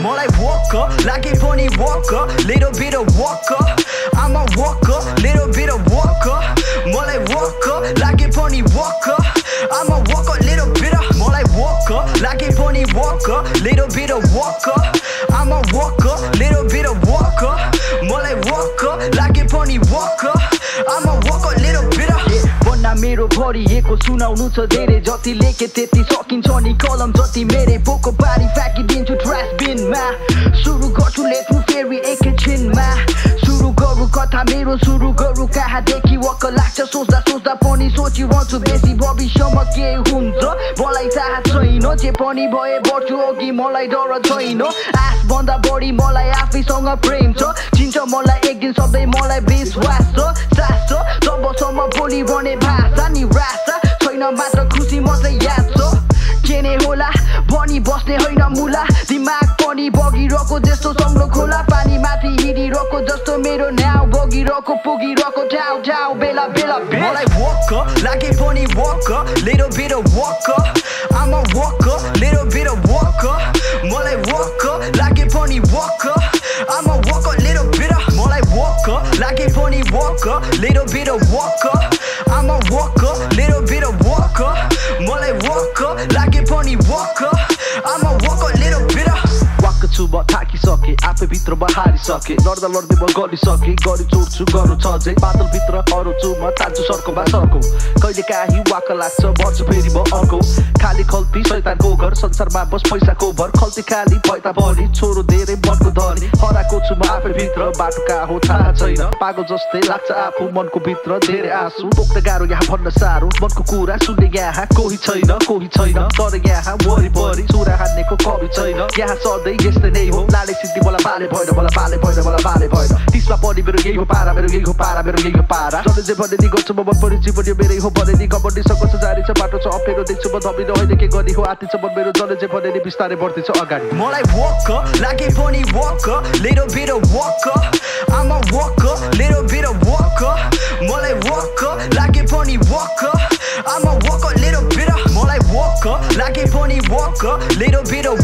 More like walker, like a pony walker, little bit of walker. I'm a walker, little bit of walker. More like walker, like a pony walker. I'm a walker, little bit of. More like walker, like a pony walker, little bit of walker. मेरो भरिएको सुनाउनु छ धेरै। जति लेखे त्यति सकिन्छ नि कलम जति मेरै बोको पारी फ्याँकिदिन्छु ट्रास बिनमा सुरु गर्छु लेख्नु फेरि एकैछिनमा सुरु गरौँ कथा मेरो सुरु गरौँ कहाँदेखि वक्क लाग्छ। सोच्दा सोच्दा पनि सोचिरहन्छु बेसी भविष्यमा के हुन्छ। मलाई थाहा छैन जे पनि भए बढ्छु अघि मलाई डर छैन। आसभन्दा बढी मलाई आफैसँग प्रेम छ। चिन्छ मलाई एक दिन सधैँ मलाई विश्वास छ सास छ। जबसम्म बोलिरहने भाषा निराशा छैन मात्र खुसी मात्रै याद छ के नै होला भनी बस्ने होइन मुला। दिमाग पनि बगिरहेको जस्तो सङ्लो खोला। पानी माथि हिँडिरहेको जस्तो मेरो नाउ बगिरहेको पुगिरहेको ठाउँ ठाउँ बेला बेला मलाई वक लागे पनि वक walker I'm a walker little bit of walker मलाई वक लागे पनि a walker little bit of मलाई वक लागे पनि walker little bit of छु म थाकिसके आफै भित्रमा हारिसके लड्दा लड्दै म गरिसके गरी चोर्छु गर्नु छ झै बादलभित्र अरू छु म तान्छु सर्कोमा सर्को कहिले काहीँ वाक्क लाग्छ भन्छु फेरि म अर्को खाली खल्ती सैतानको घर संसारमा बस पैसाको भर खल्ती खाली पैता बढी छोरो धेरै मनको धनी हराएको छु म आफै भित्र बाटो कहाँ हो थाहा छैन पागल जस्तै लाग्छ आफू मनको भित्र धेरै आँसु बोक्न गाह्रो यहाँ भन्न साह्रो मनको कुरा सुन्ने यहाँ कोही छैन कोही छैन तर यहाँ वरिपरि चुरा हान्नेको कवि छैन यहाँ सधैँ यस्तै नै हो लाले सिद्धि मलाई बाले भएन मलाई बाले भएन मलाई बाले भएन तिसमा पनि मेरो यही हो पारा मेरो यही हो पारा मेरो यही हो पारा जसले जे भने नि गर्छु म मन परि जीवन यो मेरै हो भने नि कबड्डीसँग छ जारी छ बाटो छ अप्ठ्यारो देख्छु म धमिलो होइन के गर्ने हो आति छ मन मेरो जसले जे भने नि बिस्तारै बढ्दैछ अगाडि मलाई walker लागे पनि of walker I'm a walker little bit of walker मलाई walker लागे पनि a walker little bit of मलाई walker लागे पनि walker little bit of